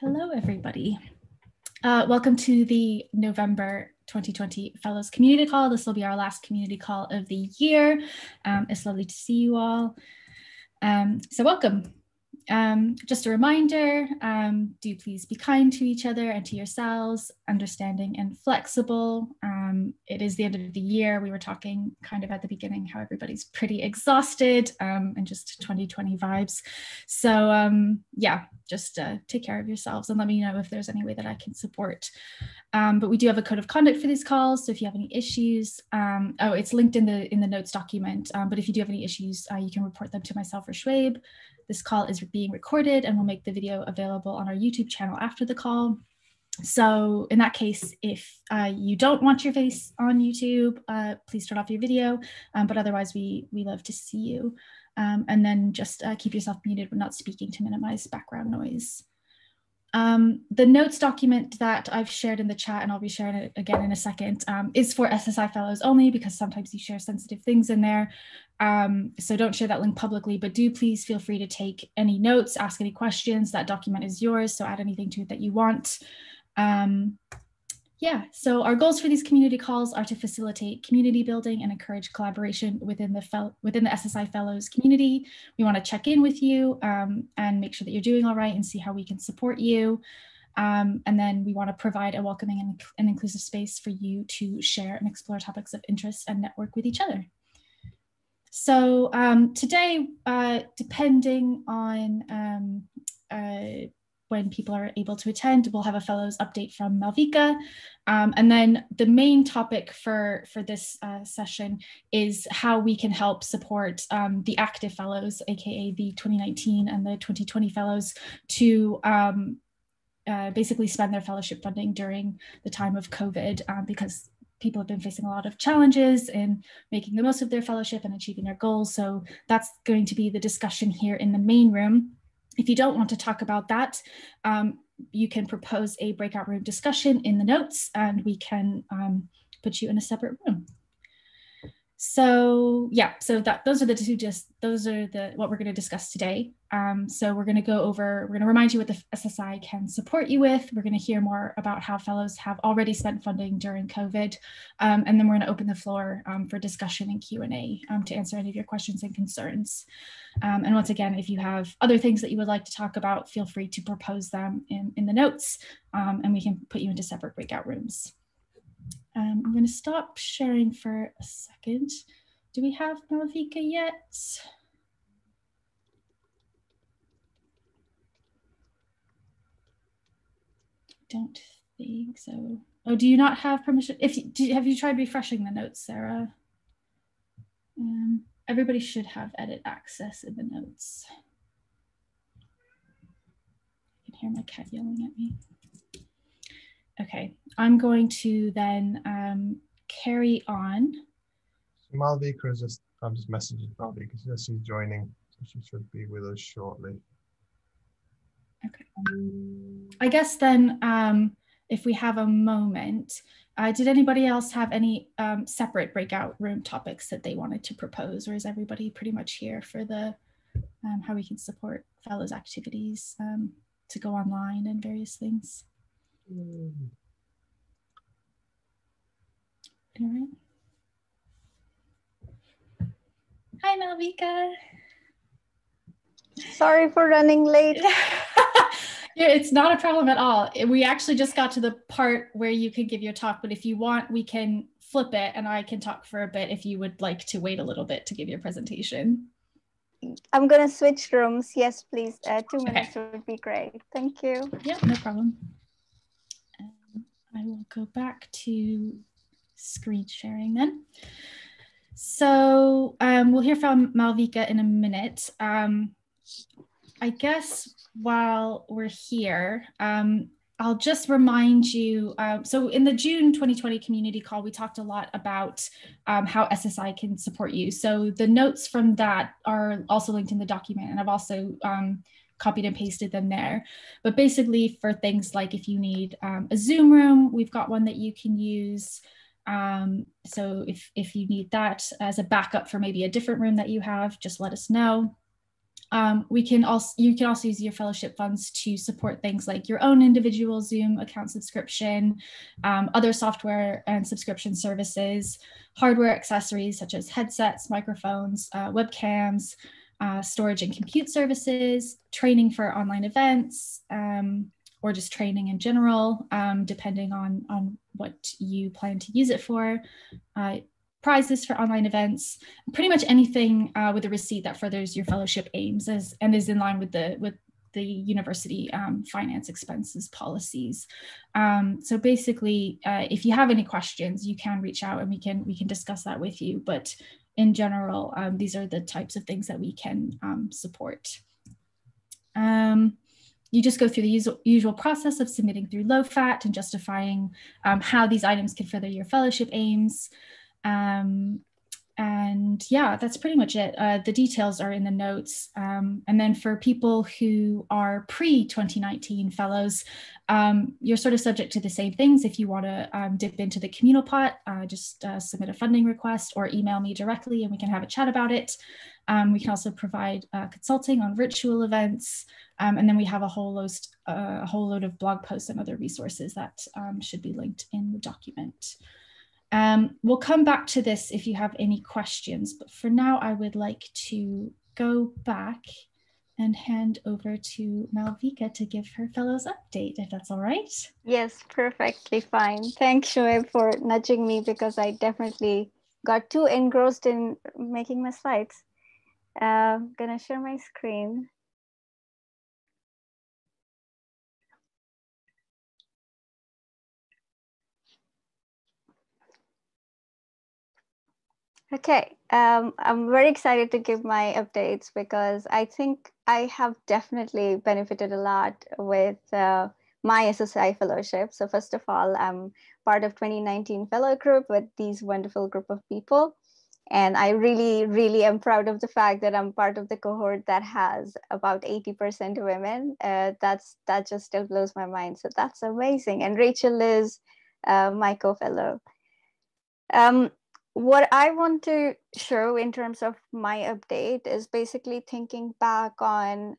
Hello, everybody. Uh, welcome to the November 2020 Fellows Community Call. This will be our last community call of the year. Um, it's lovely to see you all. Um, so welcome. Um, just a reminder, um, do please be kind to each other and to yourselves, understanding and flexible. Um, it is the end of the year. We were talking kind of at the beginning how everybody's pretty exhausted um, and just 2020 vibes. So um, yeah, just uh, take care of yourselves and let me know if there's any way that I can support. Um, but we do have a code of conduct for these calls. So if you have any issues, oh, it's linked in the in the notes document. but if you do have any issues, uh, you can report them to myself or Shoaib. This call is being recorded and we'll make the video available on our YouTube channel after the call. So in that case, if uh, you don't want your face on YouTube, uh, please turn off your video. Um, but otherwise, we, we love to see you. Um, and then just uh, keep yourself muted when not speaking to minimize background noise. Um, the notes document that I've shared in the chat, and I'll be sharing it again in a second, um, is for SSI fellows only because sometimes you share sensitive things in there. Um, so don't share that link publicly, but do please feel free to take any notes, ask any questions. That document is yours, so add anything to it that you want. Yeah, so our goals for these community calls are to facilitate community building and encourage collaboration within the fel within the SSI Fellows community. We want to check in with you um, and make sure that you're doing all right and see how we can support you. Um, and then we want to provide a welcoming and, and inclusive space for you to share and explore topics of interest and network with each other. So um, today, uh, depending on um, uh, when people are able to attend, we'll have a fellows update from Malvika. Um, and then the main topic for, for this uh, session is how we can help support um, the active fellows, AKA the 2019 and the 2020 fellows to um, uh, basically spend their fellowship funding during the time of COVID um, because people have been facing a lot of challenges in making the most of their fellowship and achieving their goals. So that's going to be the discussion here in the main room. If you don't want to talk about that, um, you can propose a breakout room discussion in the notes and we can um, put you in a separate room. So yeah, so that those are the two just those are the what we're going to discuss today. Um, so we're going to go over, we're going to remind you what the SSI can support you with. We're going to hear more about how fellows have already spent funding during COVID. Um, and then we're going to open the floor um, for discussion and Q&A um, to answer any of your questions and concerns. Um, and once again, if you have other things that you would like to talk about, feel free to propose them in, in the notes um, and we can put you into separate breakout rooms. I'm going to stop sharing for a second. Do we have Malavika yet? don't think so. Oh, do you not have permission? If you, do, have you tried refreshing the notes, Sarah? Um, everybody should have edit access in the notes. I can hear my cat yelling at me. Okay, I'm going to then um, carry on. Malvika is just, I'm just messaging Malvika, she's joining, so she should be with us shortly. Okay. I guess then, um, if we have a moment, uh, did anybody else have any um, separate breakout room topics that they wanted to propose, or is everybody pretty much here for the um, how we can support fellows activities um, to go online and various things? Mm. All right. Hi, Malvika. Sorry for running late. yeah, it's not a problem at all. We actually just got to the part where you can give your talk, but if you want, we can flip it and I can talk for a bit if you would like to wait a little bit to give your presentation. I'm going to switch rooms. Yes, please. Uh, two minutes okay. would be great. Thank you. Yeah, no problem. I will go back to screen sharing then. So um, we'll hear from Malvika in a minute. Um, I guess while we're here, um, I'll just remind you. Uh, so, in the June 2020 community call, we talked a lot about um, how SSI can support you. So, the notes from that are also linked in the document, and I've also um, copied and pasted them there. But basically, for things like if you need um, a Zoom room, we've got one that you can use. Um, so, if, if you need that as a backup for maybe a different room that you have, just let us know. Um, we can also you can also use your fellowship funds to support things like your own individual Zoom account subscription, um, other software and subscription services, hardware accessories such as headsets, microphones, uh, webcams, uh, storage and compute services, training for online events, um, or just training in general, um, depending on, on what you plan to use it for. Uh, prizes for online events, pretty much anything uh, with a receipt that furthers your fellowship aims as, and is in line with the with the university um, finance expenses policies. Um, so basically, uh, if you have any questions, you can reach out and we can we can discuss that with you. But in general, um, these are the types of things that we can um, support. Um, you just go through the usual, process of submitting through LOFAT and justifying um, how these items can further your fellowship aims. Um, and yeah, that's pretty much it. Uh, the details are in the notes. Um, and then for people who are pre 2019 fellows, um, you're sort of subject to the same things. If you want to um, dip into the communal pot, uh, just uh, submit a funding request or email me directly and we can have a chat about it. Um, we can also provide uh, consulting on virtual events. Um, and then we have a whole, load, uh, a whole load of blog posts and other resources that um, should be linked in the document. Um, we'll come back to this if you have any questions, but for now I would like to go back and hand over to Malvika to give her fellows update, if that's all right. Yes, perfectly fine. Thanks, Shoaib, for nudging me because I definitely got too engrossed in making my slides. Uh, I'm gonna share my screen. Okay, um, I'm very excited to give my updates because I think I have definitely benefited a lot with uh, my SSI fellowship. So first of all, I'm part of 2019 fellow group with these wonderful group of people. And I really, really am proud of the fact that I'm part of the cohort that has about 80% women. Uh, that's that just still blows my mind. So that's amazing. And Rachel is uh, my co-fellow. Um, what I want to show in terms of my update is basically thinking back on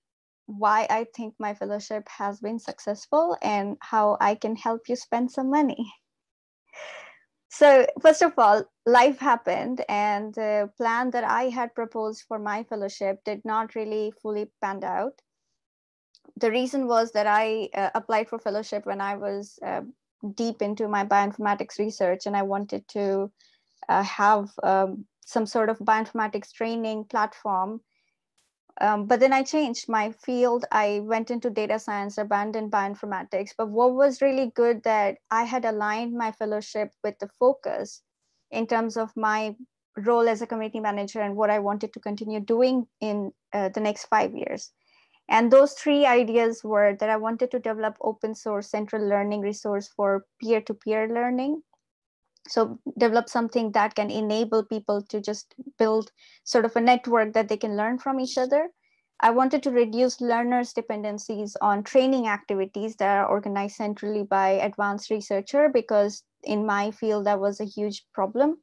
why I think my fellowship has been successful and how I can help you spend some money. So, first of all, life happened, and the plan that I had proposed for my fellowship did not really fully pan out. The reason was that I uh, applied for fellowship when I was uh, deep into my bioinformatics research, and I wanted to uh, have um, some sort of bioinformatics training platform. Um, but then I changed my field. I went into data science, abandoned bioinformatics. But what was really good that I had aligned my fellowship with the focus in terms of my role as a community manager and what I wanted to continue doing in uh, the next five years. And those three ideas were that I wanted to develop open source central learning resource for peer-to-peer learning so develop something that can enable people to just build sort of a network that they can learn from each other. I wanted to reduce learners dependencies on training activities that are organized centrally by advanced researcher because in my field that was a huge problem.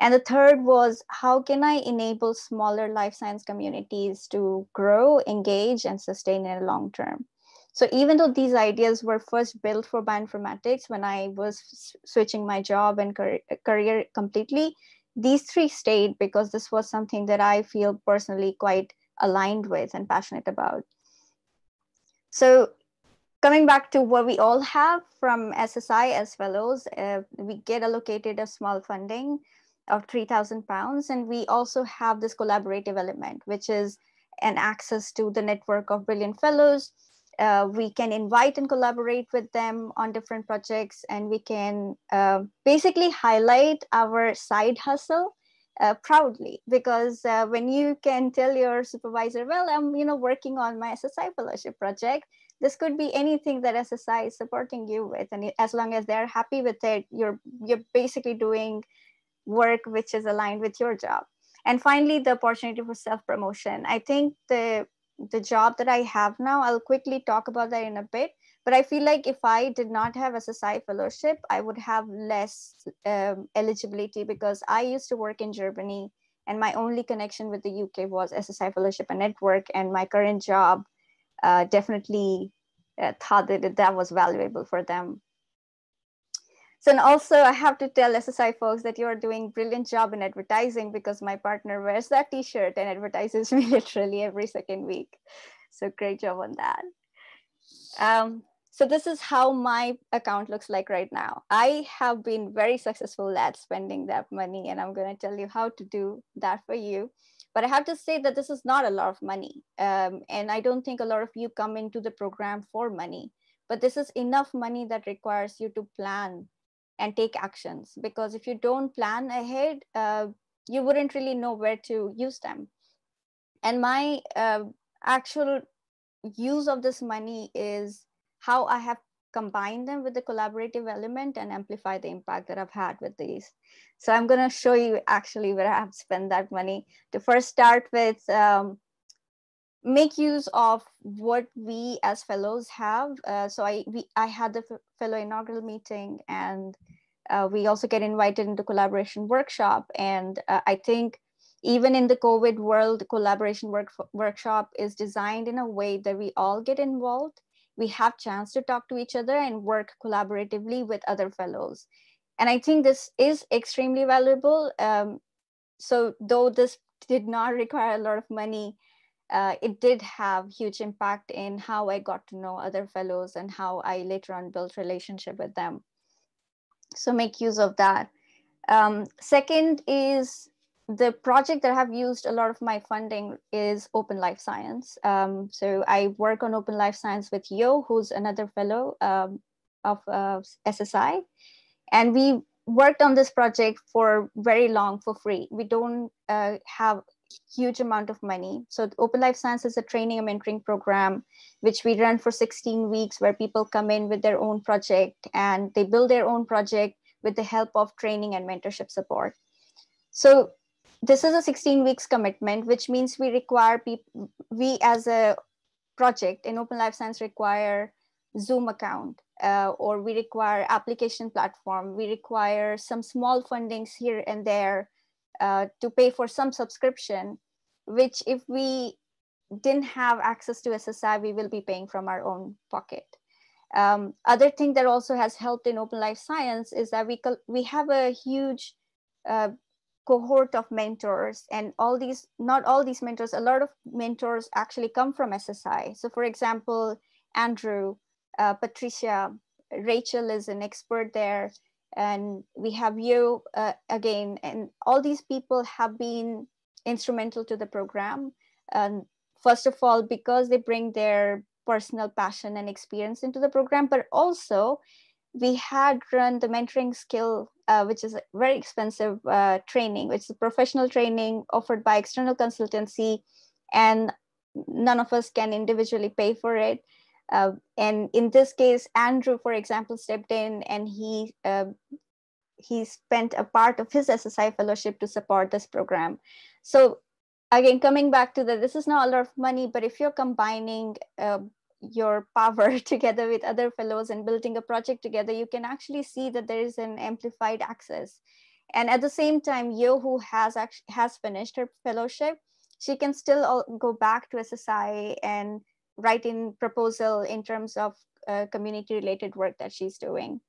And the third was how can i enable smaller life science communities to grow engage and sustain in the long term so even though these ideas were first built for bioinformatics when I was switching my job and career completely, these three stayed because this was something that I feel personally quite aligned with and passionate about. So coming back to what we all have from SSI as fellows, uh, we get allocated a small funding of 3,000 pounds. And we also have this collaborative element, which is an access to the network of brilliant fellows uh, we can invite and collaborate with them on different projects and we can uh, basically highlight our side hustle uh, proudly. Because uh, when you can tell your supervisor well i'm you know working on my ssi fellowship project this could be anything that ssi is supporting you with and as long as they're happy with it you're you're basically doing work which is aligned with your job. And finally the opportunity for self promotion i think the the job that I have now, I'll quickly talk about that in a bit. But I feel like if I did not have SSI fellowship, I would have less um, eligibility because I used to work in Germany And my only connection with the UK was SSI Fellowship and Network. And my current job uh, definitely uh, thought that that was valuable for them. So, and also I have to tell SSI folks that you're doing brilliant job in advertising because my partner wears that t-shirt and advertises me literally every second week. So great job on that. Um, so this is how my account looks like right now. I have been very successful at spending that money and I'm gonna tell you how to do that for you. But I have to say that this is not a lot of money. Um, and I don't think a lot of you come into the program for money, but this is enough money that requires you to plan and take actions. Because if you don't plan ahead uh, you wouldn't really know where to use them. And my uh, actual use of this money is how i have combined them with the collaborative element and amplify the impact that i've had with these. So i'm going to show you actually where i have spent that money. To first start with um, make use of what we as fellows have. Uh, so I we, I had the fellow inaugural meeting, and uh, we also get invited into collaboration workshop. And uh, I think even in the COVID world, collaboration work workshop is designed in a way that we all get involved. We have chance to talk to each other and work collaboratively with other fellows. And I think this is extremely valuable. Um, so though this did not require a lot of money, uh, it did have huge impact in how I got to know other fellows and how I later on built relationship with them. So make use of that. Um, second is the project that I have used a lot of my funding is Open Life Science. Um, so I work on Open Life Science with Yo, who's another fellow um, of uh, SSI. And we worked on this project for very long for free. We don't uh, have huge amount of money. So Open Life Science is a training and mentoring program, which we run for 16 weeks where people come in with their own project and they build their own project with the help of training and mentorship support. So this is a 16 weeks commitment, which means we require people, we as a project in Open Life Science require Zoom account uh, or we require application platform. We require some small fundings here and there uh, to pay for some subscription, which if we didn't have access to SSI, we will be paying from our own pocket. Um, other thing that also has helped in open life science is that we, we have a huge uh, cohort of mentors and all these, not all these mentors, a lot of mentors actually come from SSI. So for example, Andrew, uh, Patricia, Rachel is an expert there and we have you uh, again. And all these people have been instrumental to the program. And first of all because they bring their personal passion and experience into the program but also we had run the mentoring skill uh, which is a very expensive uh, training which is professional training offered by external consultancy and none of us can individually pay for it uh, and in this case, Andrew, for example, stepped in and he uh, he spent a part of his SSI fellowship to support this program. So again, coming back to that, this is not a lot of money, but if you're combining uh, your power together with other fellows and building a project together, you can actually see that there is an amplified access. And at the same time, Yo, who has actually has finished her fellowship, she can still go back to SSI and write in proposal in terms of uh, community related work that she's doing.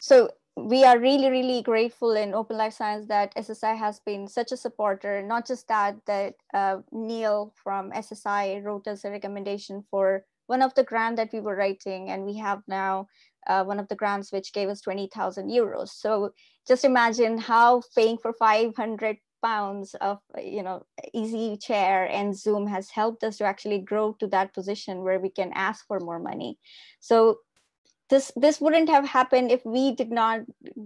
So we are really, really grateful in Open Life Science that SSI has been such a supporter. Not just that, that uh, Neil from SSI wrote us a recommendation for one of the grant that we were writing, and we have now uh, one of the grants which gave us 20,000 euros. So just imagine how paying for 500 pounds of you know EasyChair and zoom has helped us to actually grow to that position where we can ask for more money. So this this wouldn't have happened if we did not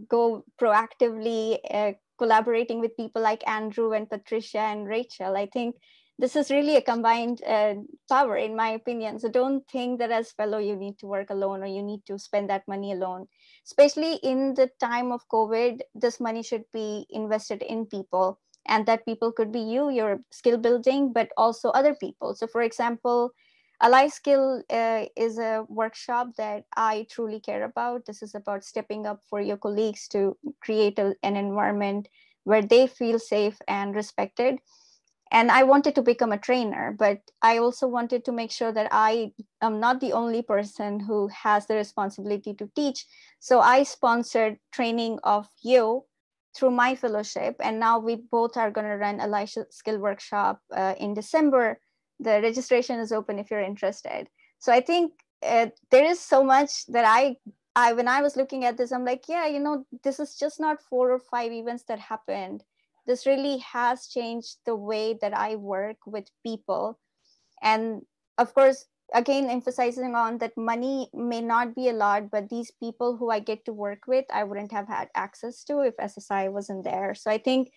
go proactively uh, collaborating with people like andrew and patricia and rachel. I think this is really a combined uh, power in my opinion. So don't think that as fellow you need to work alone or you need to spend that money alone especially in the time of covid this money should be invested in people and that people could be you your skill building but also other people so for example Ally Skill uh, is a workshop that I truly care about. This is about stepping up for your colleagues to create a, an environment where they feel safe and respected and i wanted to become a trainer but i also wanted to make sure that i am not the only person who has the responsibility to teach. So i sponsored training of you through my fellowship and now we both are going to run a life skill workshop uh, in december. The registration is open if you're interested. So i think uh, there is so much that i i when i was looking at this i'm like yeah you know this is just not four or five events that happened this really has changed the way that I work with people. And of course, again, emphasizing on that money may not be a lot, but these people who I get to work with, I wouldn't have had access to if SSI wasn't there. So I think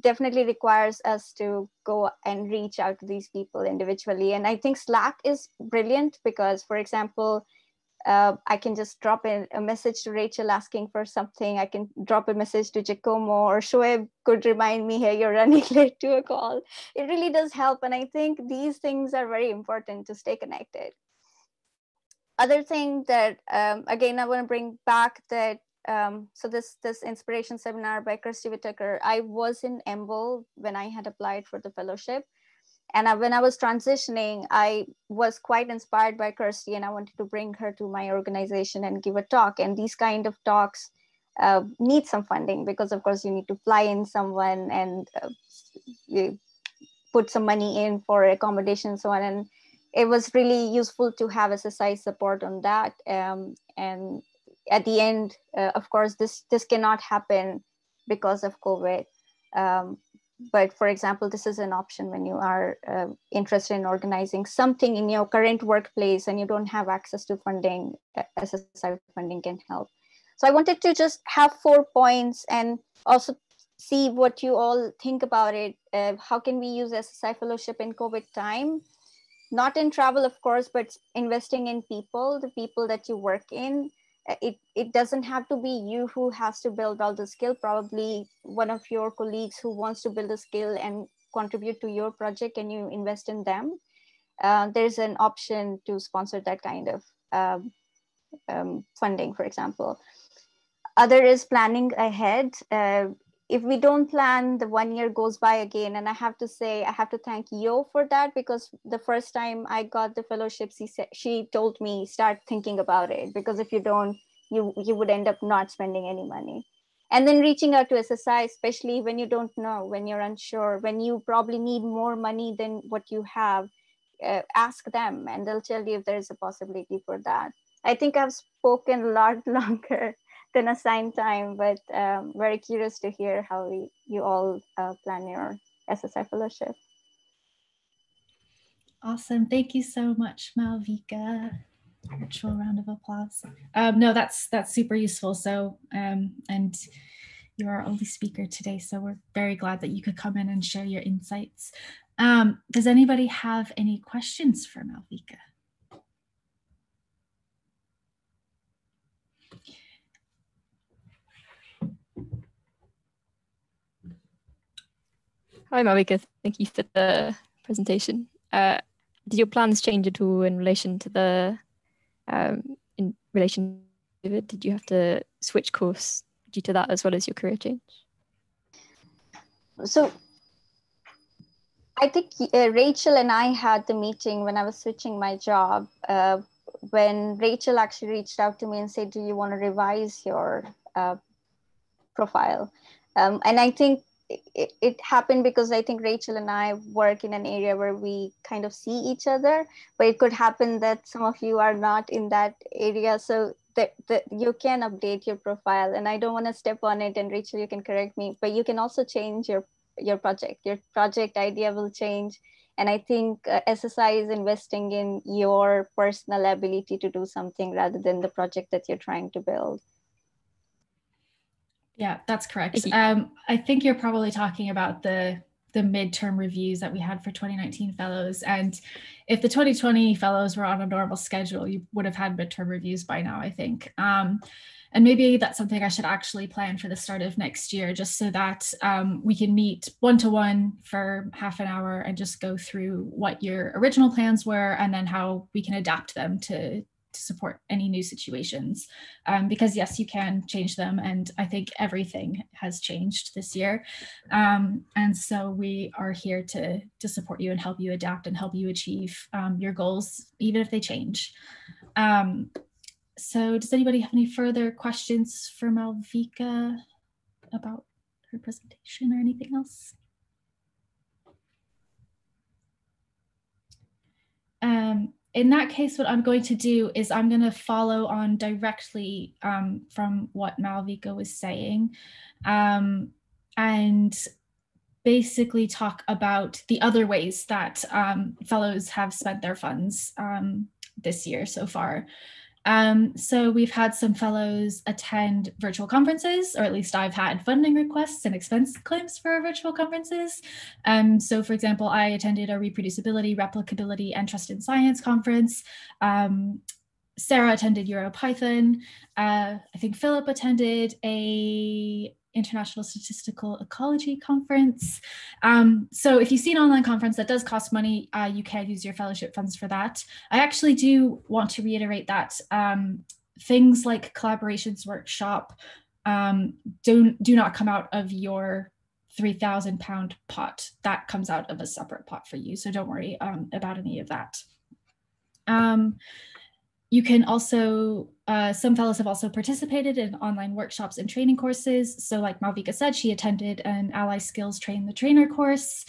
definitely requires us to go and reach out to these people individually. And I think Slack is brilliant because, for example, uh, I can just drop in a message to Rachel asking for something. I can drop a message to Giacomo or Shoaib could remind me, hey, you're running late to a call. It really does help. And I think these things are very important to stay connected. Other thing that, um, again, I want to bring back that, um, so this, this inspiration seminar by Kirstie Whitaker, I was in EMBL when I had applied for the fellowship and I, when I was transitioning, I was quite inspired by Kirstie, and I wanted to bring her to my organization and give a talk. And these kind of talks uh, need some funding because, of course, you need to fly in someone and uh, put some money in for accommodation and so on. And it was really useful to have SSI support on that. Um, and at the end, uh, of course, this this cannot happen because of COVID. Um, but for example, this is an option when you are uh, interested in organizing something in your current workplace and you don't have access to funding, SSI funding can help. So I wanted to just have four points and also see what you all think about it. Uh, how can we use SSI fellowship in COVID time? Not in travel, of course, but investing in people, the people that you work in, uh, it, it doesn't have to be you who has to build all the skill. Probably one of your colleagues who wants to build a skill and contribute to your project and you invest in them. Uh, there's an option to sponsor that kind of um, um, funding for example. Other is planning ahead. Uh, if we don't plan the one year goes by again. And i have to say i have to thank yo for that because the first time i got the fellowship she said she told me start thinking about it. Because if you don't you you would end up not spending any money. And then reaching out to ssi especially when you don't know when you're unsure when you probably need more money than what you have uh, ask them and they'll tell you if there's a possibility for that. I think i've spoken a lot longer than assigned time, but um, very curious to hear how we, you all uh, plan your SSI fellowship. Awesome. Thank you so much, Malvika. Virtual round of applause. Um, no, that's that's super useful. So, um, and you're our only speaker today, so we're very glad that you could come in and share your insights. Um, does anybody have any questions for Malvika? Hi, Malvika. Thank you for the presentation. Uh, did your plans change at all in relation to the um, in relation to it? Did you have to switch course due to that as well as your career change? So I think uh, Rachel and I had the meeting when I was switching my job. Uh, when Rachel actually reached out to me and said, "Do you want to revise your uh, profile?" Um, and I think it, it, happened because I think Rachel and I work in an area where we kind of see each other, but it could happen that some of you are not in that area. So that, you can update your profile and I don't want to step on it and Rachel, you can correct me, but you can also change your, your project. Your project idea will change. And I think uh, SSI is investing in your personal ability to do something rather than the project that you're trying to build. Yeah, that's correct. Um, I think you're probably talking about the the midterm reviews that we had for 2019 fellows. And if the 2020 fellows were on a normal schedule, you would have had midterm reviews by now, I think. Um, and maybe that's something I should actually plan for the start of next year, just so that um, we can meet one to one for half an hour and just go through what your original plans were and then how we can adapt them to to support any new situations. Um, because yes you can change them and i think everything has changed this year. Um, and so we are here to to support you and help you adapt and help you achieve um, your goals even if they change. Um, so does anybody have any further questions for malvika about her presentation or anything else? Um, in that case, what I'm going to do is I'm going to follow on directly um, from what Malvika was saying um, and basically talk about the other ways that um, fellows have spent their funds um, this year so far. Um, so we've had some fellows attend virtual conferences, or at least I've had funding requests and expense claims for virtual conferences. Um, so for example, I attended a reproducibility, replicability, and trust in science conference. Um, Sarah attended EuroPython. Uh, I think Philip attended a International Statistical Ecology Conference. Um, so if you see an online conference that does cost money, uh, you can use your fellowship funds for that. I actually do want to reiterate that um, things like collaborations workshop um, do, do not come out of your 3,000 pound pot. That comes out of a separate pot for you. So don't worry um, about any of that. You can also, uh, some fellows have also participated in online workshops and training courses. So like Malvika said, she attended an Ally Skills Train the Trainer course.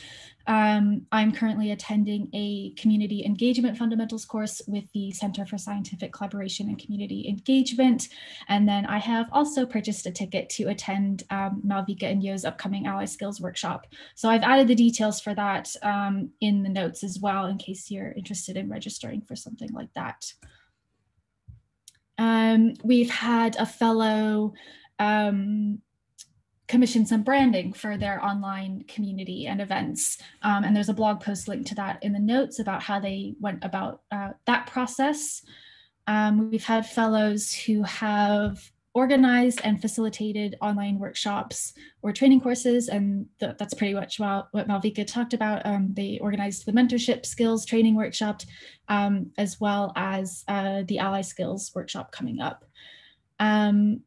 Um, I'm currently attending a community engagement fundamentals course with the Center for Scientific Collaboration and Community Engagement. And then I have also purchased a ticket to attend um, Malvika and Yo's upcoming Ally Skills workshop. So I've added the details for that um, in the notes as well, in case you're interested in registering for something like that. Um, we've had a fellow um, commission some branding for their online community and events. Um, and there's a blog post linked to that in the notes about how they went about uh, that process. Um, we've had fellows who have organized and facilitated online workshops or training courses. And th that's pretty much what, what Malvika talked about. Um, they organized the mentorship skills training workshop, um, as well as uh, the ally skills workshop coming up. Um,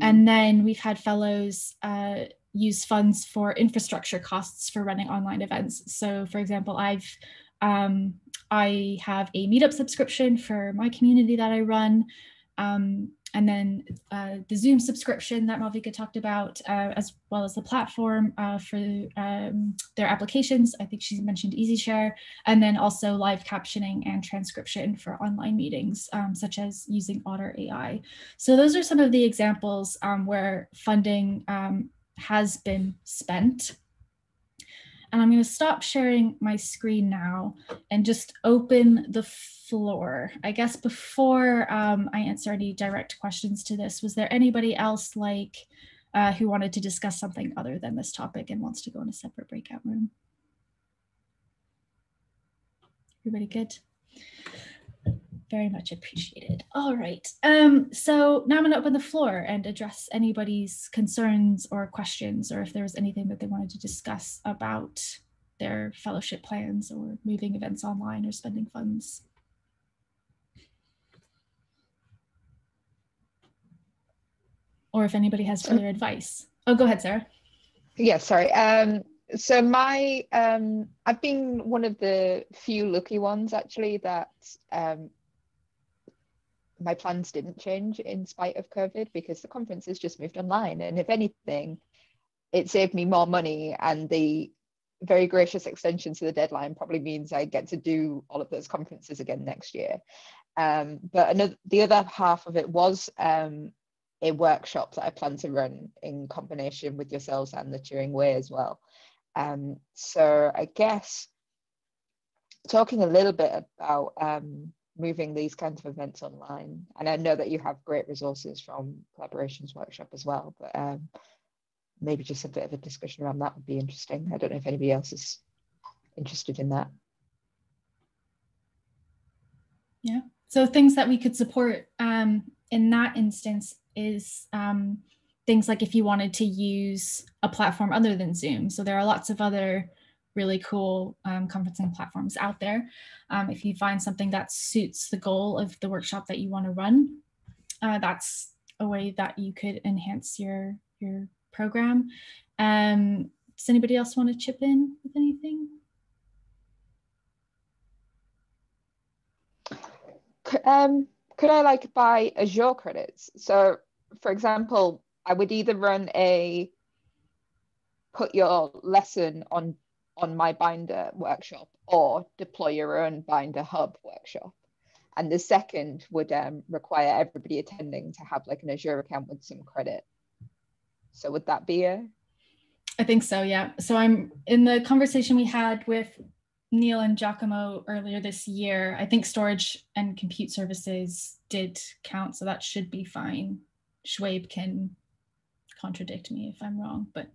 and then we've had fellows uh, use funds for infrastructure costs for running online events. So for example, I've um, I have a meetup subscription for my community that I run. Um, and then uh, the Zoom subscription that Malvika talked about, uh, as well as the platform uh, for um, their applications. I think she mentioned EasyChair, and then also live captioning and transcription for online meetings, um, such as using Otter AI. So those are some of the examples um, where funding um, has been spent. And I'm going to stop sharing my screen now and just open the floor. I guess before um, I answer any direct questions to this, was there anybody else like uh, who wanted to discuss something other than this topic and wants to go in a separate breakout room? Everybody good? Very much appreciated. All right. Um, so now I'm going to open the floor and address anybody's concerns or questions, or if there was anything that they wanted to discuss about their fellowship plans or moving events online or spending funds. or if anybody has further advice. Oh, go ahead, Sarah. Yeah, sorry. Um, so my, um, I've been one of the few lucky ones actually that um, my plans didn't change in spite of COVID because the conferences just moved online. And if anything, it saved me more money and the very gracious extension to the deadline probably means I get to do all of those conferences again next year. Um, but another, the other half of it was um, a workshop that I plan to run in combination with yourselves and the Turing Way as well. Um, so I guess talking a little bit about um, moving these kinds of events online, and I know that you have great resources from Collaborations Workshop as well, but um, maybe just a bit of a discussion around that would be interesting. I don't know if anybody else is interested in that. Yeah, so things that we could support um, in that instance is um, things like if you wanted to use a platform other than Zoom. So there are lots of other really cool um, conferencing platforms out there. Um, if you find something that suits the goal of the workshop that you want to run, uh, that's a way that you could enhance your your program. Um, does anybody else want to chip in with anything? Um, could I like buy Azure credits? So, for example, I would either run a put your lesson on on my binder workshop or deploy your own binder hub workshop. And the second would um, require everybody attending to have like an azure account with some credit. So would that be a i think so yeah. So i'm in the conversation we had with neil and giacomo earlier this year i think storage and compute services did count so that should be fine. Shoaib can contradict me if i'm wrong but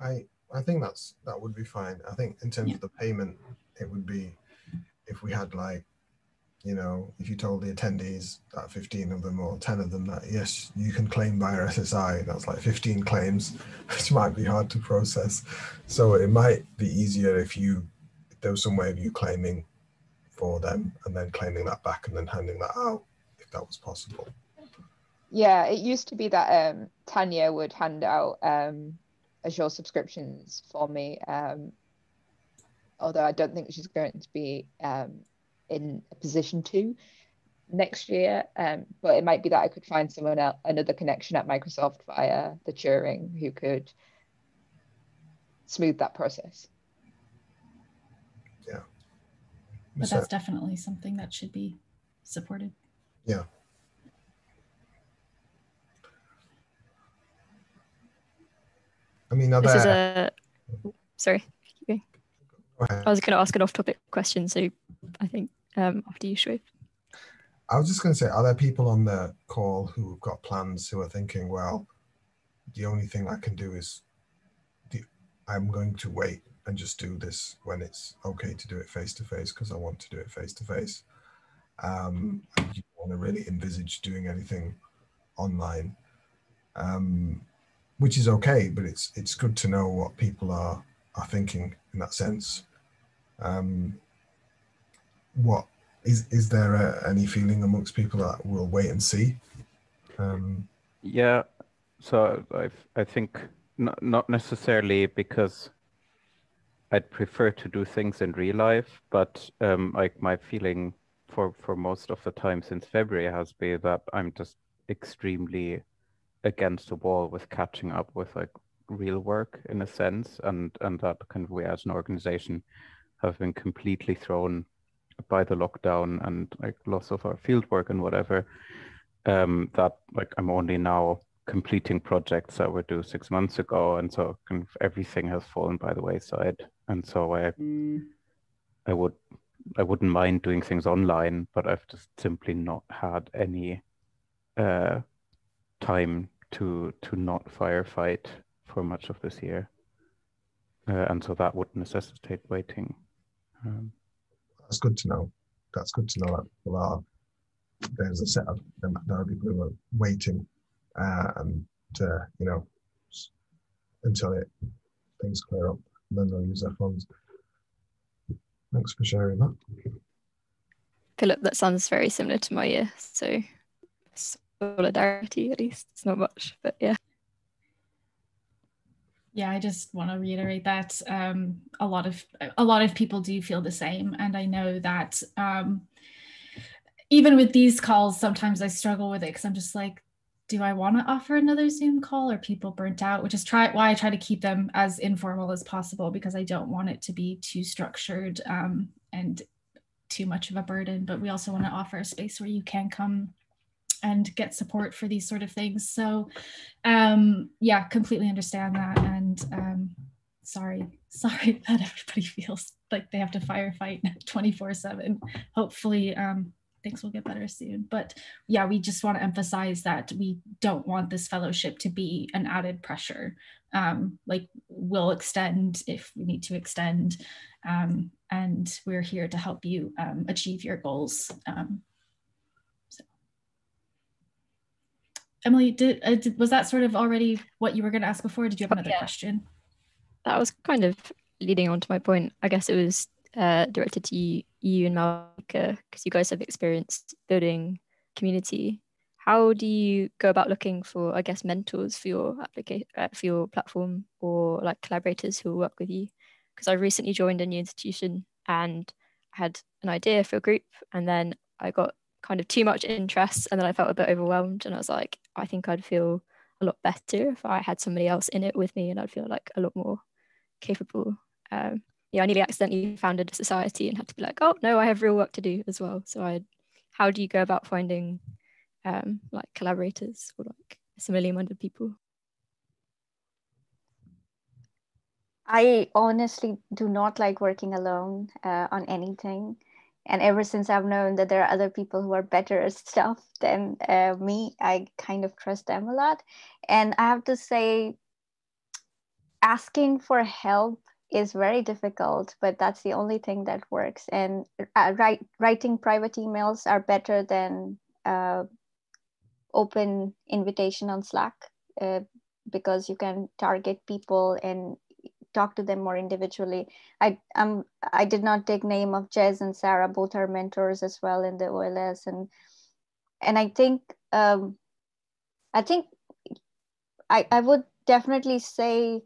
I I think that's that would be fine. I think in terms Yeah. of the payment, it would be if we had like, you know, if you told the attendees that 15 of them or 10 of them that yes, you can claim via SSI, that's like 15 claims, which might be hard to process. So it might be easier if you if there was some way of you claiming for them and then claiming that back and then handing that out if that was possible. yeah it used to be that um, tanya would hand out um, azure subscriptions for me um, although i don't think she's going to be um, in a position to next year um, but it might be that i could find someone else another connection at microsoft via the turing who could smooth that process. Yeah. but that's definitely something that should be supported I mean, are This is a. Sorry, go ahead. I was going to ask an off-topic question, so I think um, after you, Shoaib. I was just going to say, are there people on the call who've got plans who are thinking, well, the only thing I can do is the, I'm going to wait and just do this when it's okay to do it face to face because I want to do it face to face. Um, you don't want to really envisage doing anything online, um, which is okay, but it's it's good to know what people are are thinking in that sense. Um, what is is there a, any feeling amongst people that we'll wait and see? Um, Yeah, so I I think not not necessarily because I'd prefer to do things in real life, but um, like my feeling for for most of the time since February has been that I'm just extremely against the wall with catching up with like real work in a sense, and and that kind of we as an organization have been completely thrown by the lockdown and like loss of our field work and whatever um, that like I'm only now completing projects that were due six months ago, and so kind of everything has fallen by the wayside. And so I, I would, I wouldn't mind doing things online, but I've just simply not had any uh, time to to not firefight for much of this year, uh, and so that would necessitate waiting. Um, that's good to know. That's good to know that people are there's a set of there are people who are waiting uh, and uh, you know until it things clear up, and then they'll use their phones. Thanks for sharing that. Philip, that sounds very similar to my year. So solidarity, at least. It's not much, but yeah. yeah i just want to reiterate that um, a lot of a lot of people do feel the same and i know that um, even with these calls sometimes i struggle with it because i'm just like do i want to offer another zoom call or people burnt out which is try why i try to keep them as informal as possible because i don't want it to be too structured um, and too much of a burden but we also want to offer a space where you can come and get support for these sort of things. So um yeah completely understand that. And um sorry sorry that everybody feels like they have to firefight 24 7 hopefully um things will get better soon. But yeah we just want to emphasize that we don't want this fellowship to be an added pressure. Um like we'll extend if we need to extend. Um and we're here to help you um, achieve your goals Emily, did, uh, did was that sort of already what you were going to ask before? Did you have another Yeah. question? That was kind of leading on to my point, I guess it was uh, directed to you, you and Malika, because you guys have experienced building community. How do you go about looking for, I guess, mentors for your application, uh, for your platform, or like collaborators who will work with you? Because I recently joined a new institution and had an idea for a group, and then I got kind of too much interest, and then I felt a bit overwhelmed, and I was like, I think I'd feel a lot better if I had somebody else in it with me, and I'd feel like a lot more capable. Um, yeah, I nearly accidentally founded a society and had to be like, oh no, I have real work to do as well. So I, how do you go about finding um, like collaborators or like similarly minded people? I honestly do not like working alone uh, on anything. And ever since I've known that there are other people who are better at stuff than uh, me, I kind of trust them a lot. And I have to say, asking for help is very difficult, but that's the only thing that works. And uh, write, writing private emails are better than uh, open invitation on Slack uh, because you can target people and talk to them more individually. I um I did not take name of Jez and Sarah, both are mentors as well in the OLS, and and I think um, I think I I would definitely say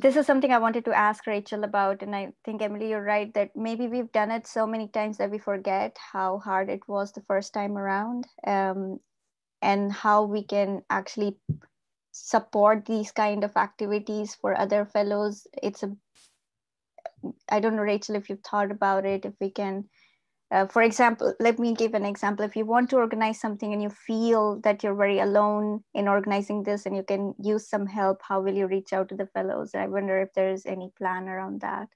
this is something I wanted to ask Rachel about, and I think Emily, you're right that maybe we've done it so many times that we forget how hard it was the first time around, um, and how we can actually support these kind of activities for other fellows. It's a, I don't know, Rachel, if you've thought about it, if we can uh, for example, let me give an example. If you want to organize something and you feel that you're very alone in organizing this and you can use some help, how will you reach out to the fellows? I wonder if there is any plan around that.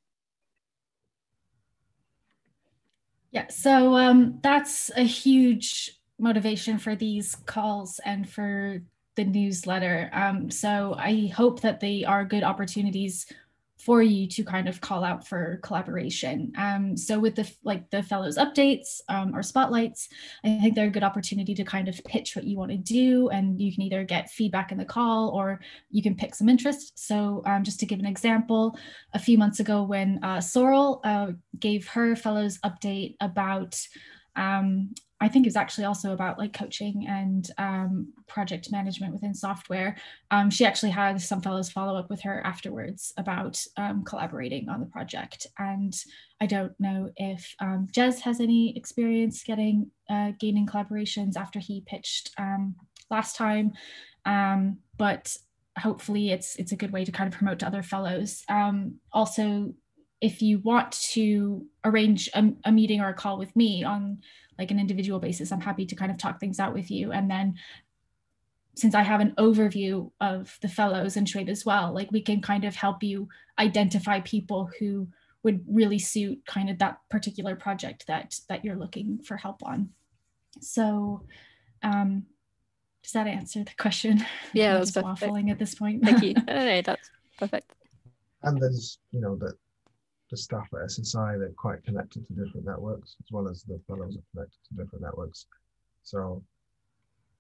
Yeah, so um, that's a huge motivation for these calls and for the newsletter. Um, so I hope that they are good opportunities for you to kind of call out for collaboration. Um, so with the like the fellows updates um, or spotlights, I think they're a good opportunity to kind of pitch what you want to do, and you can either get feedback in the call or you can pick some interest. So um, just to give an example, a few months ago when uh, Sorrel uh, gave her fellows update about um, I think is actually also about like coaching and um, project management within software. Um, she actually had some fellows follow up with her afterwards about um, collaborating on the project. And I don't know if um, Jez has any experience getting uh, gaining collaborations after he pitched um, last time, um, but hopefully it's it's a good way to kind of promote to other fellows. also, if you want to arrange a, a meeting or a call with me on like an individual basis, I'm happy to kind of talk things out with you. And then since I have an overview of the fellows and Shoaib as well, like we can kind of help you identify people who would really suit kind of that particular project that that you're looking for help on. So um, does that answer the question? Yeah, that's waffling at this point. Thank you. no, no, that's perfect. And there's, you know, that the staff at SSI, they're quite connected to different networks, as well as the fellows are connected to different networks. So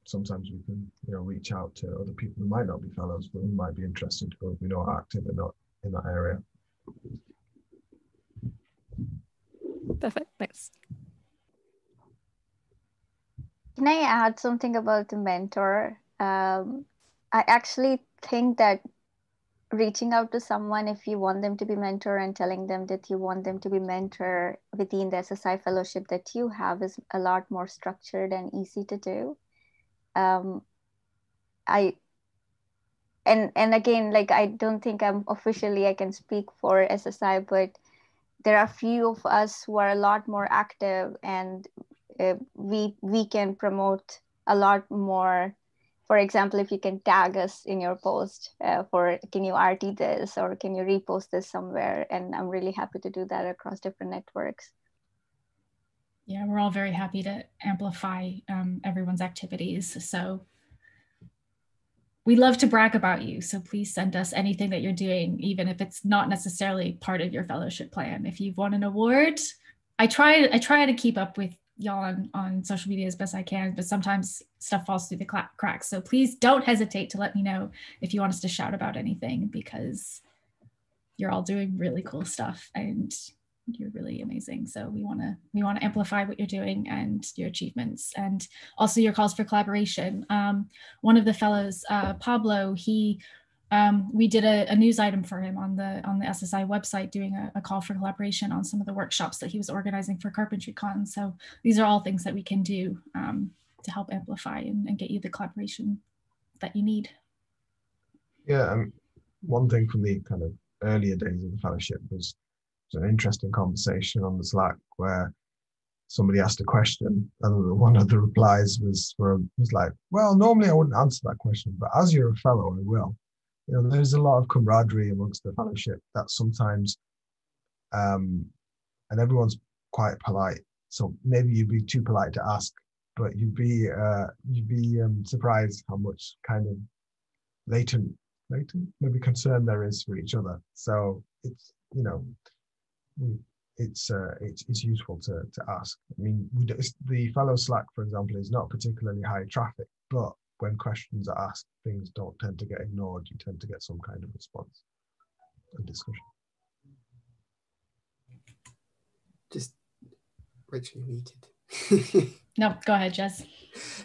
sometimes we can, you know, reach out to other people who might not be fellows, but who might be interested if we know are active and not in that area. Perfect. Thanks. Can I add something about the mentor? Um, I actually think that reaching out to someone if you want them to be mentor and telling them that you want them to be mentor within the SSI fellowship that you have is a lot more structured and easy to do. Um, I and and again, like I don't think I'm officially I can speak for SSI, but there are few of us who are a lot more active, and uh, we we can promote a lot more for example, if you can tag us in your post uh, for can you RT this or can you repost this somewhere? And I'm really happy to do that across different networks. Yeah, we're all very happy to amplify um, everyone's activities. So we love to brag about you. So please send us anything that you're doing, even if it's not necessarily part of your fellowship plan. If you've won an award, I try I try to keep up with y'all on, on social media as best I can, but sometimes stuff falls through the cracks. So please don't hesitate to let me know if you want us to shout about anything because you're all doing really cool stuff and you're really amazing. So we want to we want to amplify what you're doing and your achievements, and also your calls for collaboration. Um, one of the fellows, uh, Pablo, he um, we did a, a, news item for him on the on the SSI website, doing a, a, call for collaboration on some of the workshops that he was organizing for CarpentryCon. So these are all things that we can do um, to help amplify and, and, get you the collaboration that you need. Yeah, um, one thing from the kind of earlier days of the fellowship was an interesting conversation on the Slack where somebody asked a question and one of the replies was was like, well, normally I wouldn't answer that question, but as you're a fellow, I will. You know, there's a lot of camaraderie amongst the fellowship that sometimes, um, and everyone's quite polite. So maybe you'd be too polite to ask, but you'd be uh, you'd be um, surprised how much kind of latent, latent, maybe concern there is for each other. So it's you know it's uh, it's it's useful to to ask. I mean, the fellow Slack, for example, is not particularly high traffic, but when questions are asked, things don't tend to get ignored. You tend to get some kind of response and discussion. Just Rachel, you muted. no, go ahead, Jez.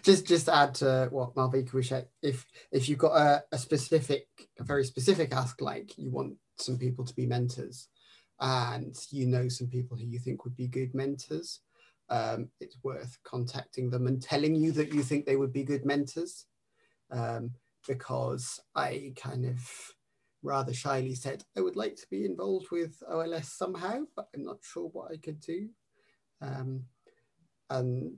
Just just add to what Malvika was saying. If if you've got a, a specific, a very specific ask, like you want some people to be mentors, and you know some people who you think would be good mentors, um, it's worth contacting them and telling you that you think they would be good mentors. Um, because I kind of rather shyly said, I would like to be involved with OLS somehow, but I'm not sure what I could do. Um, and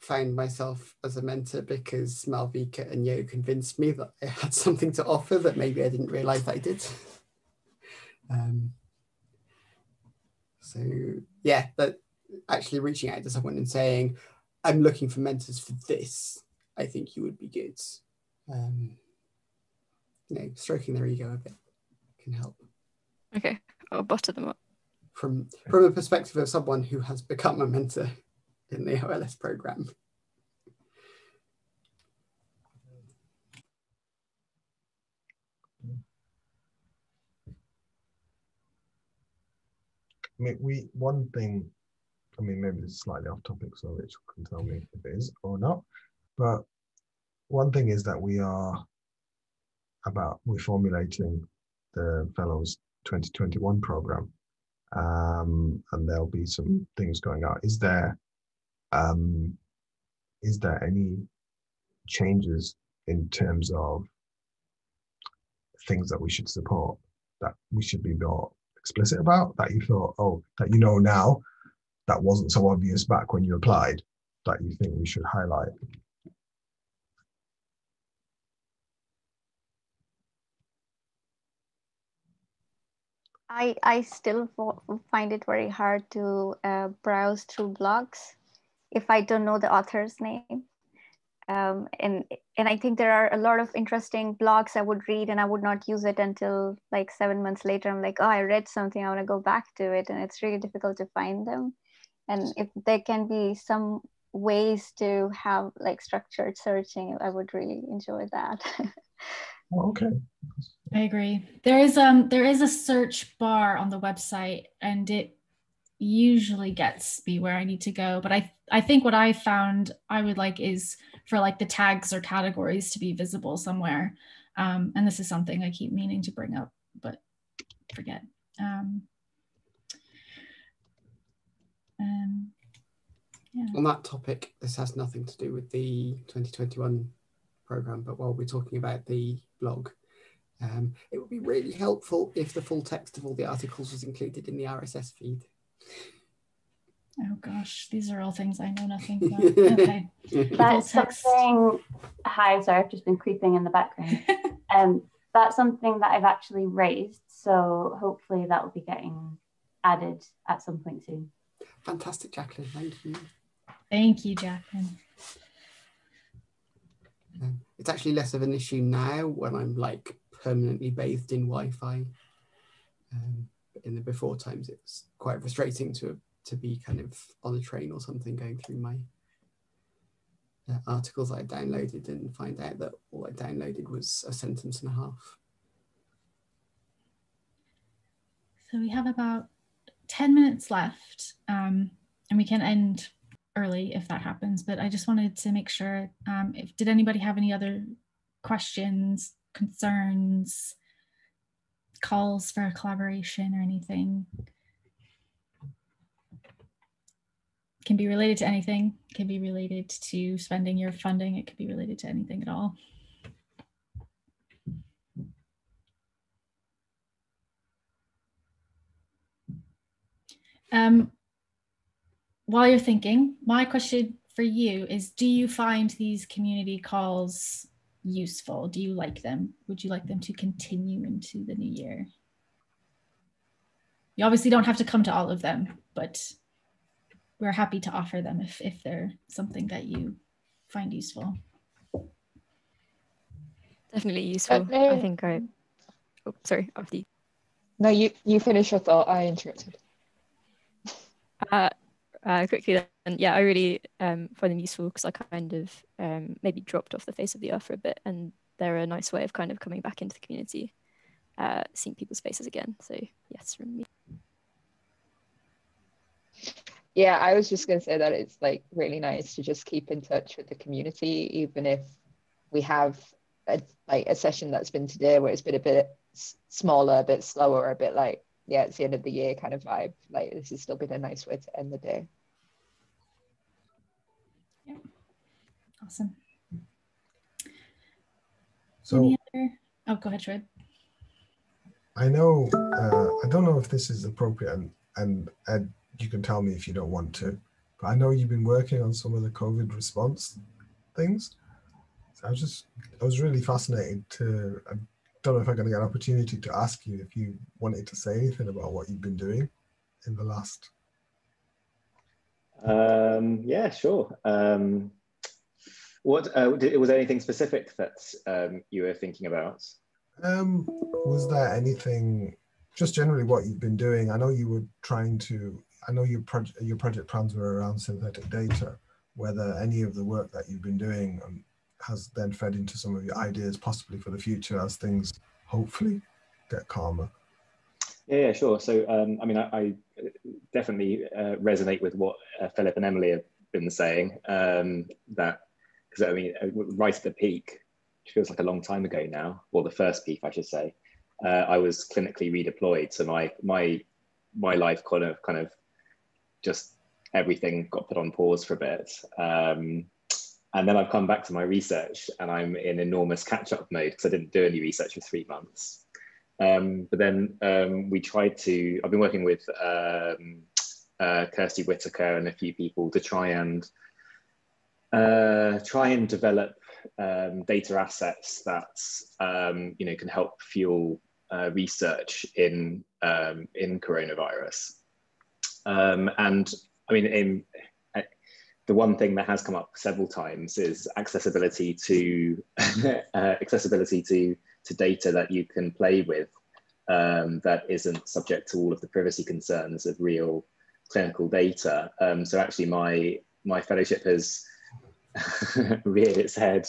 found myself as a mentor because Malvika and Yo convinced me that I had something to offer that maybe I didn't realize I did. Um, so yeah, but actually reaching out to someone and saying, I'm looking for mentors for this, I think you would be good. Um, you know, stroking their ego a bit can help. Okay, I'll butter them up. From from a perspective of someone who has become a mentor in the OLS program. I mean, we one thing. I mean, maybe it's slightly off topic, so Rachel can tell me if it is or not. But one thing is that we are about we're formulating the fellows 2021 program, um, and there'll be some things going out. Is there um, is there any changes in terms of things that we should support that we should be more explicit about that you thought, oh, that you know now that wasn't so obvious back when you applied that you think we should highlight? I, I still find it very hard to uh, browse through blogs if I don't know the author's name um, and and I think there are a lot of interesting blogs I would read and I would not use it until like seven months later. I'm like, oh, I read something, I want to go back to it, and it's really difficult to find them. And if there can be some ways to have like structured searching, I would really enjoy that. Oh, okay. I agree. There is um there is a search bar on the website, and it usually gets me where I need to go. But I I think what I found I would like is for like the tags or categories to be visible somewhere. Um, and this is something I keep meaning to bring up, but forget. Um, um, yeah. On that topic, this has nothing to do with the 2021 program, but while we're talking about the blog, um, it would be really helpful if the full text of all the articles was included in the RSS feed. Oh gosh, these are all things I know nothing about. Okay. that's something. Hi, sorry, I've just been creeping in the background. um, that's something that I've actually raised, so hopefully that will be getting added at some point soon. Fantastic, Jacqueline. Thank you. Thank you, Jacqueline. Um, it's actually less of an issue now when I'm like permanently bathed in Wi-Fi. Um, in the before times, it was quite frustrating to to be kind of on a train or something going through my uh, articles I downloaded and find out that all I downloaded was a sentence and a half. So we have about 10 minutes left um, and we can end early if that happens. But I just wanted to make sure um, if did anybody have any other questions, concerns, calls for collaboration or anything? Can be related to anything, can be related to spending your funding, it could be related to anything at all. Um, while you're thinking, my question for you is do you find these community calls useful? Do you like them? Would you like them to continue into the new year? You obviously don't have to come to all of them, but we're happy to offer them if, if they're something that you find useful. Definitely useful. Uh, I think I. Oh, sorry, after you. No, you you finish your thought. I interrupted. Uh, uh, quickly then, yeah, I really um, find them useful because I kind of um, maybe dropped off the face of the earth for a bit, and they're a nice way of kind of coming back into the community, uh, seeing people's faces again. So yes, from me. Yeah, I was just going to say that it's like really nice to just keep in touch with the community, even if we have a, like a session that's been today where it's been a bit smaller, a bit slower, a bit like yeah, it's the end of the year kind of vibe. Like this has still been a nice way to end the day. Yeah. Awesome. So Any other? Oh, go ahead, Shred. I know, uh, I don't know if this is appropriate, and, and Ed, you can tell me if you don't want to, but I know you've been working on some of the COVID response things. So I was just, I was really fascinated to, I don't know if I'm going to get an opportunity to ask you if you wanted to say anything about what you've been doing in the last. Um, yeah, sure. Um, what uh, did, was there anything specific that um, you were thinking about? Um, was there anything, just generally what you've been doing? I know you were trying to, I know your project, your project plans were around synthetic data. Whether any of the work that you've been doing um, has then fed into some of your ideas, possibly for the future, as things hopefully get calmer. Yeah, yeah sure. So, um, I mean, I, I definitely uh, resonate with what uh, Philip and Emily have been saying. Um, that because I mean, uh, right at the peak, which feels like a long time ago now, or the first peak, I should say. Uh, I was clinically redeployed, so my my my life kind of kind of just everything got put on pause for a bit. Um, and then I've come back to my research and I'm in enormous catch up mode because I didn't do any research for three months. Um, but then um, we tried to, I've been working with um, uh, Kirstie Whitaker and a few people to try and uh, try and develop um, data assets that um, you know can help fuel uh, research in um, in coronavirus. and I mean, in, the one thing that has come up several times is accessibility to uh, accessibility to to data that you can play with um, that isn't subject to all of the privacy concerns of real clinical data. Um, so actually, my my fellowship has reared its head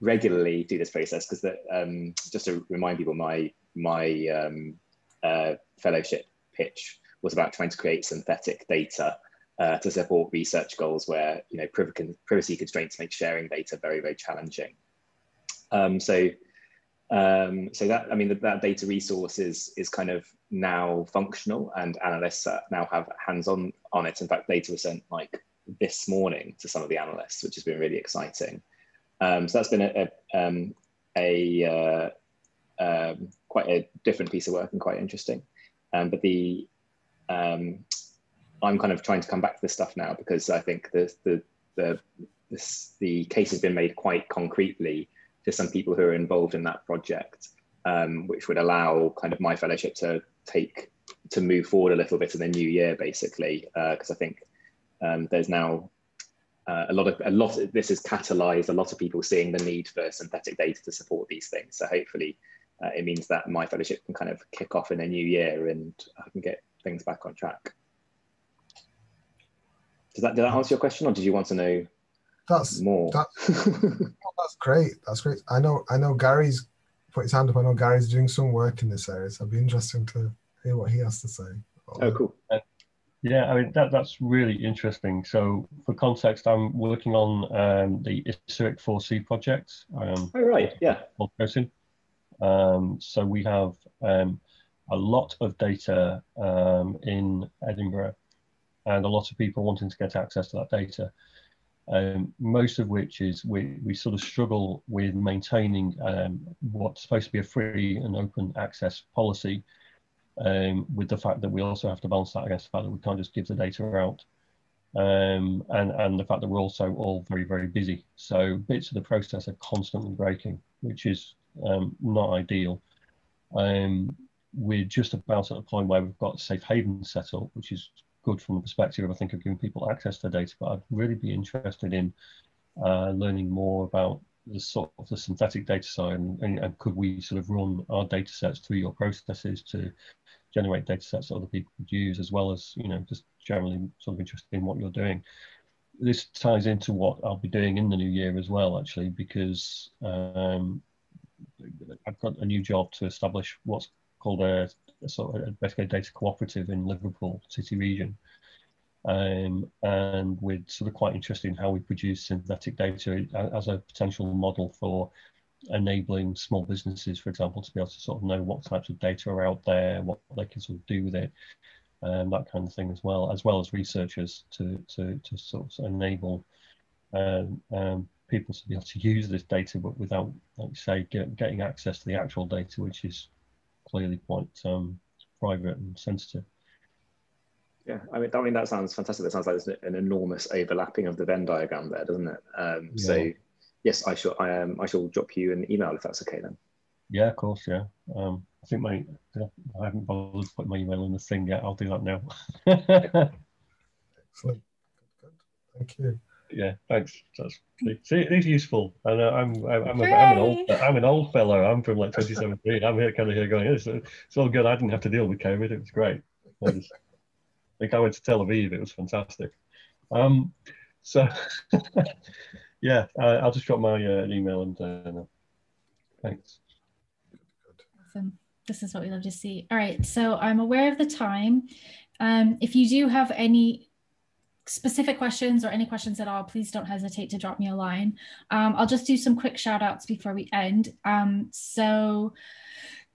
regularly through this process because that um, just to remind people, my my um, uh, fellowship pitch was about trying to create synthetic data uh, to support research goals where you know privacy constraints make sharing data very very challenging. Um, so um, so that I mean that, that data resource is is kind of now functional and analysts now have hands on on it. In fact, data was sent like this morning to some of the analysts, which has been really exciting. Um, so that's been a, a, um, a uh, um, quite a different piece of work and quite interesting. Um, but the um, I'm kind of trying to come back to this stuff now because I think the the the this, the case has been made quite concretely to some people who are involved in that project, um, which would allow kind of my fellowship to take to move forward a little bit in the new year, basically, because uh, I think um, there's now uh, a lot of a lot. Of, this has catalyzed a lot of people seeing the need for synthetic data to support these things. So hopefully, uh, it means that my fellowship can kind of kick off in a new year and I can get things back on track. Does that, did that answer your question, or did you want to know that's more? That, that's great. That's great. I know. I know Gary's put his hand up. I know Gary's doing some work in this area, so it'd be interesting to hear what he has to say. Oh, cool. Yeah, I mean that that's really interesting. So, for context, I'm working on um, the ISARIC 4C project. Um, oh, right, yeah. Um, so we have um, a lot of data um, in Edinburgh, and a lot of people wanting to get access to that data. Um, most of which is we, we sort of struggle with maintaining um, what's supposed to be a free and open access policy um, with the fact that we also have to balance that against the fact that we can't just give the data out. Um, and, and the fact that we're also all very, very busy. So bits of the process are constantly breaking, which is um, not ideal. Um, we're just about at a point where we've got safe haven set up, which is good from the perspective, I think, of giving people access to data. But I'd really be interested in uh, learning more about the sort of the synthetic data side and, and, and, could we sort of run our data sets through your processes to generate data sets that other people could use, as well as, you know, just generally sort of interested in what you're doing. This ties into what I'll be doing in the new year as well, actually, because um, I've got a new job to establish what's called a sort of a data cooperative in Liverpool city region. Um, and we're sort of quite interested in how we produce synthetic data as a potential model for enabling small businesses, for example, to be able to sort of know what types of data are out there, what they can sort of do with it, and that kind of thing as well, as well as researchers to to to sort of enable um, um, people to be able to use this data, but without, like you say, get, getting access to the actual data, which is clearly quite um, private and sensitive. Yeah, I mean, I mean that sounds fantastic. That sounds like there's an enormous overlapping of the Venn diagram there, doesn't it? Um, yeah. So yes, I shall. I, um, I shall drop you an email if that's okay then. Yeah, of course. Yeah. Um, I think my I haven't bothered to put my email in the thing yet. I'll do that now. Excellent. Good. Thank you. Yeah, thanks. That's see, it is useful, and uh, I'm I'm I'm, a, I'm, an old I'm an old fellow. I'm from like 2017. I'm here kind of here going. It's, it's all good. I didn't have to deal with COVID. It was great. I, just, I think I went to Tel Aviv. It was fantastic. Um, so yeah, uh, I'll just drop my uh, email and uh, thanks. Awesome. This is what we love to see. All right, so I'm aware of the time. Um, if you do have any specific questions or any questions at all, please don't hesitate to drop me a line. Um, I'll just do some quick shout outs before we end. Um, so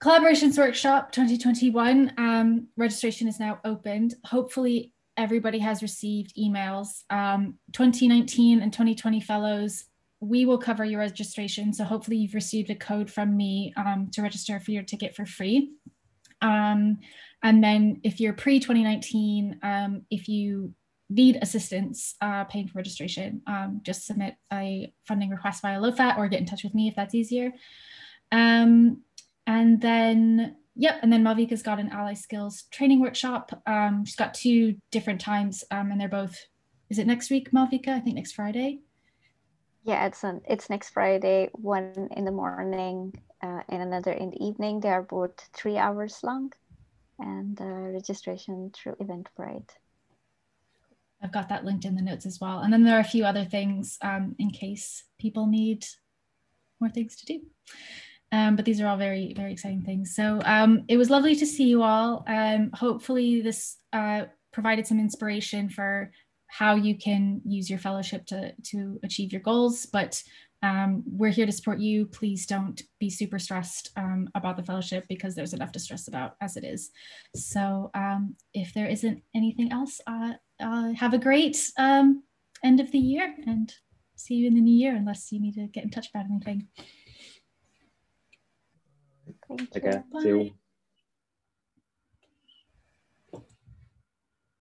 Collaborations Workshop 2021 um, registration is now opened. Hopefully everybody has received emails. Um, 2019 and 2020 fellows, we will cover your registration. So hopefully you've received a code from me um, to register for your ticket for free. Um, and then if you're pre-2019, um, if you need assistance uh, paying for registration, um, just submit a funding request via LOFAT or get in touch with me if that's easier. Um, and then Yep, and then Malvika's got an ally skills training workshop. Um, she's got two different times, um, and they're both. Is it next week, Malvika? I think next Friday. Yeah, it's. It's next Friday, one in the morning, uh, and another in the evening. They are both three hours long, and uh, registration through Eventbrite. I've got that linked in the notes as well. And then there are a few other things um, in case people need more things to do. Um, but these are all very, very exciting things. So um, it was lovely to see you all. Um, hopefully this uh, provided some inspiration for how you can use your fellowship to, to achieve your goals. But um, we're here to support you. Please don't be super stressed um, about the fellowship because there's enough to stress about as it is. So if there isn't anything else, uh, uh, have a great end of the year and see you in the new year unless you need to get in touch about anything. Thank you. Okay. See you.